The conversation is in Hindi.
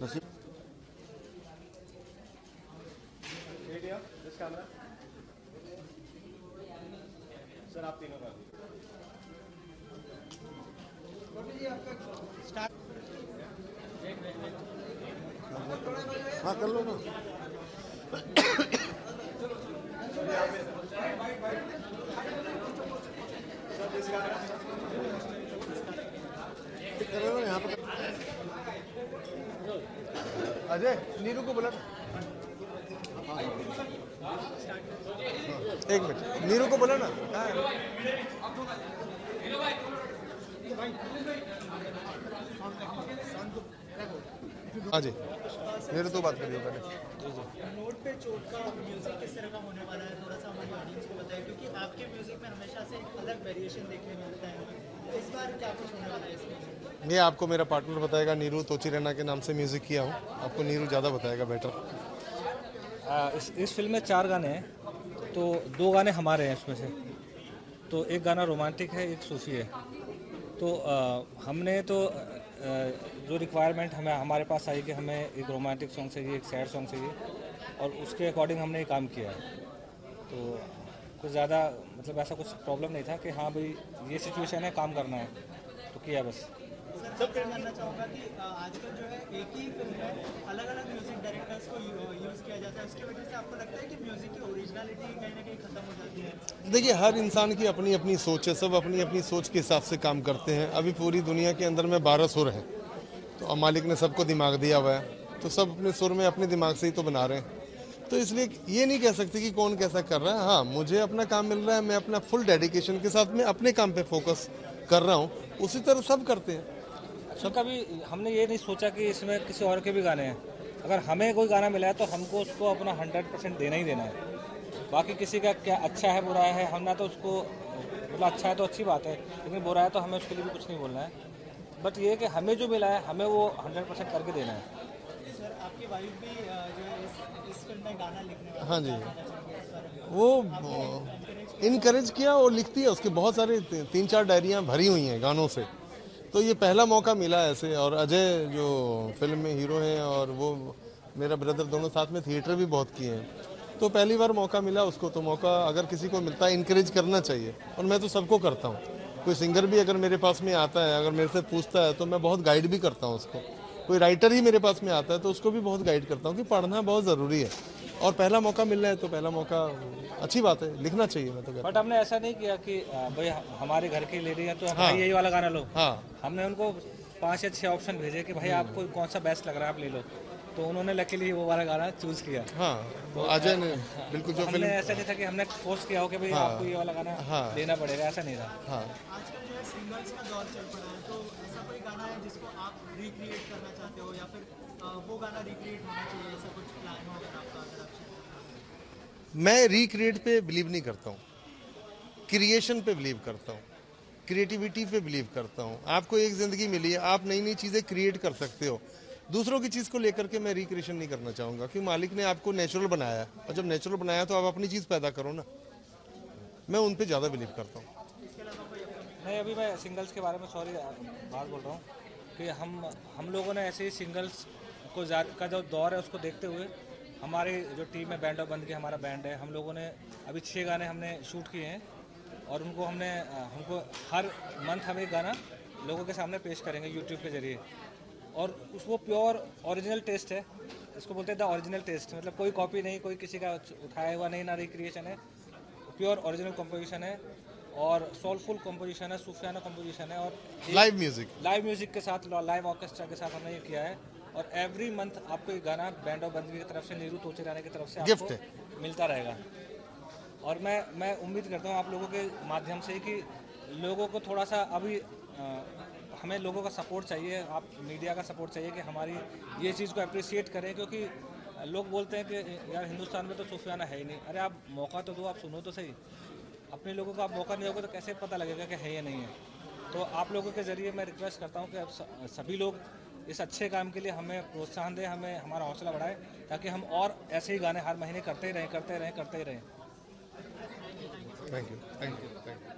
नसीब सर आप तीनों का हाँ कर लो ना कर रहे हो यहाँ पर अजय, नीरू को बुला। एक मिनट, नीरू को बोला ना। हाँ जी मेरे तो बात करिए पहले। नोट पे चोट का म्यूज़िक किस तरह का होने वाला है? थोड़ा सा हमारी ऑडियंस को बताएँ क्योंकि आपके म्यूज़िक में हमेशा से एक अलग वेरिएशन देखने मिलता है। ये आपको मेरा पार्टनर बताएगा नीरू तोची रैना के नाम से म्यूज़िक किया हूँ। आपको नीरू ज़्यादा बताएगा बेटर इस इस फ़िल्म में चार गाने हैं तो दो गाने हमारे हैं इसमें से। तो एक गाना रोमांटिक है एक सूफी है। तो आ, हमने तो आ, जो रिक्वायरमेंट हमें हमारे पास आई कि हमें एक रोमांटिक सॉन्ग चाहिए एक सैड सॉन्ग चाहिए और उसके अकॉर्डिंग हमने ये काम किया है। तो कुछ ज़्यादा मतलब ऐसा कुछ प्रॉब्लम नहीं था कि हाँ भाई ये सिचुएशन है काम करना है। तो किया बस। सर जानना चाहूँगा कि आजकल जो है एक ही फ़िल्म में अलग अलग म्यूज़िक डायरेक्टर्स को यूज़ किया जाता है। उसकी वजह से आपको लगता है कि म्यूज़िक की ओरिजिनलिटी कहीं ना कहीं खत्म हो जाती है? देखिए हर इंसान की अपनी अपनी सोच है। सब अपनी अपनी सोच के हिसाब से काम करते हैं। अभी पूरी दुनिया के अंदर में बारह सुर हैं। तो मालिक ने सबको दिमाग दिया हुआ है। तो सब अपने सुर में अपने दिमाग से ही तो बना रहे हैं। तो इसलिए ये नहीं कह सकते कि कौन कैसा कर रहा है। हाँ मुझे अपना काम मिल रहा है मैं अपना फुल डेडिकेशन के साथ में अपने काम पे फोकस कर रहा हूँ। उसी तरह सब करते हैं। सब कभी हमने ये नहीं सोचा कि इसमें किसी और के भी गाने हैं? अगर हमें कोई गाना मिला है तो हमको उसको अपना हंड्रेड परसेंट देना ही देना है। बाकी किसी का क्या अच्छा है बुरा है हम ना तो उसको मतलब अच्छा है तो अच्छी बात है लेकिन बुरा है तो हमें उसके लिए भी कुछ नहीं बोलना है। बट ये कि हमें जो मिला है हमें वो हंड्रेड परसेंट करके देना है। सर आपकी वाइफ भी जो है जी। वो इनक्रेज किया और लिखती है उसके बहुत सारे तीन चार डायरियाँ भरी हुई हैं गानों से। तो ये पहला मौका मिला ऐसे और अजय जो फ़िल्म में हीरो हैं और वो मेरा ब्रदर दोनों साथ में थिएटर भी बहुत किए हैं। तो पहली बार मौका मिला उसको तो मौका अगर किसी को मिलता है इनकरेज करना चाहिए। और मैं तो सबको करता हूँ। कोई सिंगर भी अगर मेरे पास में आता है अगर मेरे से पूछता है तो मैं बहुत गाइड भी करता हूँ उसको। कोई राइटर ही मेरे पास में आता है तो उसको भी बहुत गाइड करता हूँ कि पढ़ना बहुत ज़रूरी है। और पहला मौका मिल रहा है तो पहला मौका अच्छी बात है लिखना चाहिए मैं तो बट हमने ऐसा नहीं किया कि भाई हमारे घर की लेडी है तो हाँ, यही वाला गाना लो। हाँ। हमने उनको पाँच या छह ऑप्शन भेजे कि भाई आपको कौन सा बेस्ट लग रहा है आप ले लो। तो उन्होंने लकीली वो वाला गाना चूज़ किया। हाँ तो अजय ने बिल्कुल जो फ़िल्म ऐसा नहीं था कि हमने फोर्स किया हो कि भाई हाँ, आपको ये वाला गाना हाँ। लेना पड़ेगा ऐसा नहीं था। हाँ। आजकल जो है सिंगल्स का दौर चल पड़ा है तो ऐसा कोई गाना है जिसको आप रिक्रिएट करना चाहते हो या फिर वो गाना रिक्रिएट होना चाहिए ऐसा कुछ प्लान हो अगर आपका अगर आप मैं रिक्रिएट पे बिलीव नहीं करता हूँ। क्रिएशन पे बिलीव करता हूँ। क्रिएटिविटी पे बिलीव करता हूँ। आपको एक ज़िंदगी मिली है आप नई नई चीज़ें क्रिएट कर सकते हो। दूसरों की चीज़ को लेकर के मैं रिक्रिएशन नहीं करना चाहूँगा कि मालिक ने आपको नेचुरल बनाया और जब नेचुरल बनाया तो आप अपनी चीज़ पैदा करो ना। मैं उन पर ज़्यादा बिलीव करता हूँ। नहीं अभी मैं सिंगल्स के बारे में सॉरी बात बोल रहा हूँ कि हम हम लोगों ने ऐसे ही सिंगल्स को का जो दौर है, उसको देखते हुए हमारी जो टीम है बैंड ऑफ़ बंद की हमारा बैंड है, हम लोगों ने अभी छः गाने हमने शूट किए हैं और उनको हमने हमको हर मंथ हम एक गाना लोगों के सामने पेश करेंगे यूट्यूब के ज़रिए। और उस वो प्योर ओरिजिनल टेस्ट है। इसको बोलते हैं द ओरिजिनल टेस्ट मतलब कोई कॉपी नहीं कोई किसी का उठाया हुआ नहीं ना रिक्रिएशन है। प्योर ओरिजिनल कंपोजिशन है और सोलफुल कंपोजिशन है सूफियाना कंपोजिशन है और लाइव म्यूज़िक लाइव म्यूज़िक के साथ लाइव ऑर्केस्ट्रा के साथ हमने ये किया है और एवरी मंथ आपको ये गाना बैंड ऑफ़ बंदगी की तरफ़ से नीरू तोचे राना की तरफ़ से Gift आपको मिलता रहेगा। और मैं मैं उम्मीद करता हूँ आप लोगों के माध्यम से कि लोगों को थोड़ा सा अभी हमें लोगों का सपोर्ट चाहिए, आप मीडिया का सपोर्ट चाहिए कि हमारी ये चीज़ को अप्रिसिएट करें, क्योंकि लोग बोलते हैं कि, यार, हिंदुस्तान में तो सूफियाना है ही नहीं। अरे, आप मौका तो दो, आप सुनो तो सही। अपने लोगों को आप मौका नहीं दोगे तो कैसे पता लगेगा कि है या नहीं है? तो आप लोगों के ज़रिए मैं रिक्वेस्ट करता हूँ कि आप सभी लोग इस अच्छे काम के लिए हमें प्रोत्साहन दें, हमें हमारा हौसला बढ़ाएँ, ताकि हम और ऐसे ही गाने हर महीने करते ही रहें, करते रहें, करते ही रहें। Thank you thank you thank you